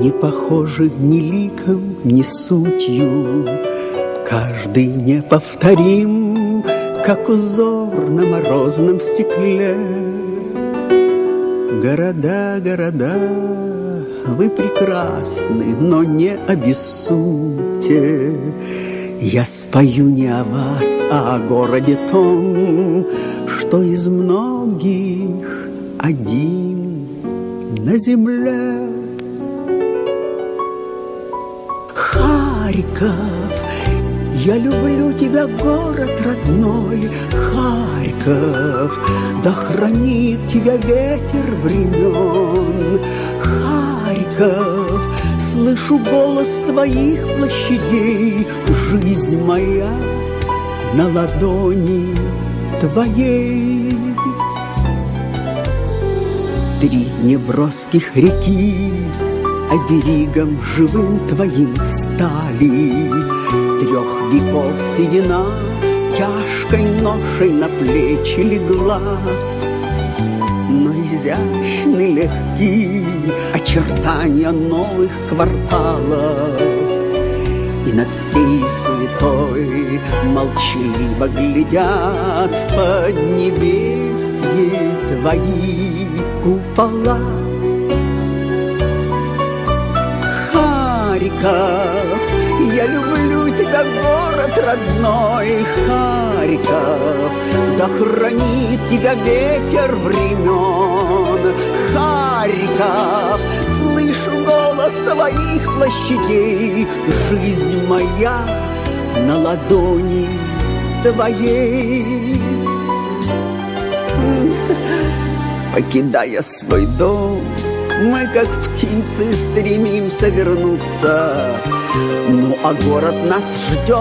Не похожи ни ликом, ни сутью, Каждый неповторим, как узор на морозном стекле. Города, города, вы прекрасны, но не обессудьте. Я спою не о вас, а о городе том, Что из многих один на земле. Харьков, я люблю тебя, город родной, Харьков, да хранит тебя ветер времен. Харьков, слышу голос твоих площадей, Жизнь моя на ладони твоей. Три неброских реки Оберегом живым твоим стали. Трех веков седина Тяжкой ношей на плечи легла. Но изящны легки Очертания новых кварталов. И над всей святой Молчаливо глядят В поднебесье твои купола Харьков, я люблю тебя, город родной, Харьков, да хранит тебя ветер времен. Харьков, слышу голос твоих площадей, Жизнь моя на ладони твоей. Покидая свой дом, мы, как птицы, стремимся вернуться. Ну, а город нас ждет